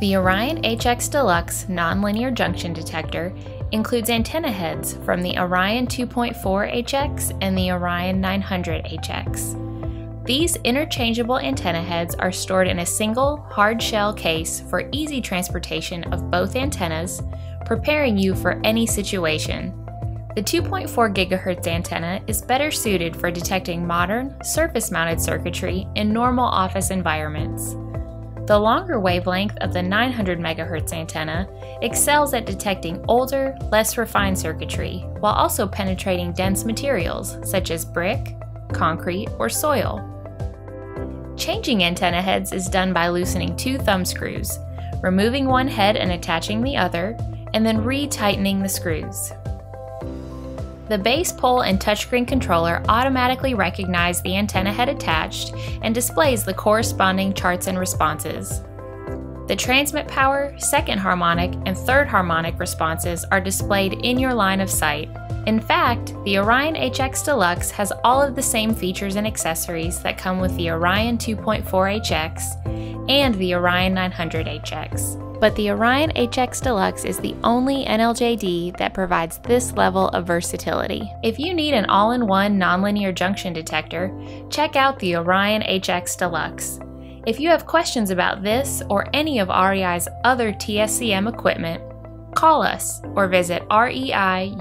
The Orion HX Deluxe nonlinear junction detector includes antenna heads from the Orion 2.4 HX and the Orion 900 HX. These interchangeable antenna heads are stored in a single hard shell case for easy transportation of both antennas, preparing you for any situation. The 2.4 GHz antenna is better suited for detecting modern, surface mounted circuitry in normal office environments. The longer wavelength of the 900 MHz antenna excels at detecting older, less refined circuitry, while also penetrating dense materials such as brick, concrete, or soil. Changing antenna heads is done by loosening two thumb screws, removing one head and attaching the other, and then re-tightening the screws. The base pole and touchscreen controller automatically recognize the antenna head attached and displays the corresponding charts and responses. The transmit power, second harmonic, and third harmonic responses are displayed in your line of sight. In fact, the Orion HX Deluxe has all of the same features and accessories that come with the Orion 2.4 HX and the Orion 900 HX but the Orion HX Deluxe is the only NLJD that provides this level of versatility. If you need an all-in-one nonlinear junction detector, check out the Orion HX Deluxe. If you have questions about this or any of REI's other TSCM equipment, call us or visit reiusa.net.